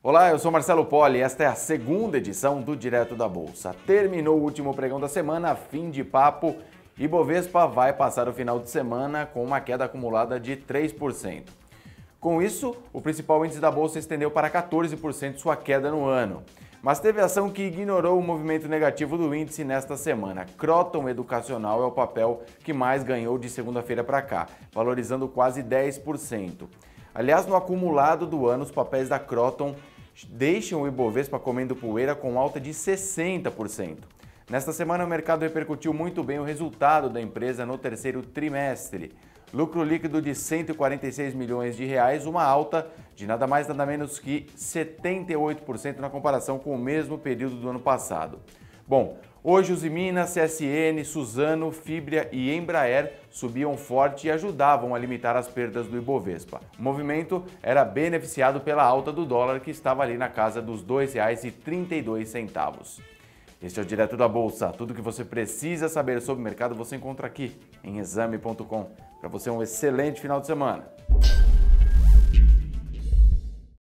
Olá, eu sou Marcelo Poli esta é a segunda edição do Direto da Bolsa. Terminou o último pregão da semana, fim de papo, e Bovespa vai passar o final de semana com uma queda acumulada de 3%. Com isso, o principal índice da Bolsa estendeu para 14% sua queda no ano. Mas teve ação que ignorou o movimento negativo do índice nesta semana. Croton Educacional é o papel que mais ganhou de segunda-feira para cá, valorizando quase 10%. Aliás, no acumulado do ano, os papéis da Croton deixam o Ibovespa comendo poeira com alta de 60%. Nesta semana, o mercado repercutiu muito bem o resultado da empresa no terceiro trimestre. Lucro líquido de 146 milhões de reais, uma alta de nada mais nada menos que 78% na comparação com o mesmo período do ano passado. Bom, hoje os Minas, CSN, Suzano, Fibria e Embraer subiam forte e ajudavam a limitar as perdas do Ibovespa. O movimento era beneficiado pela alta do dólar que estava ali na casa dos R$ 2,32. Este é o Direto da Bolsa. Tudo que você precisa saber sobre o mercado você encontra aqui em exame.com. Para você um excelente final de semana.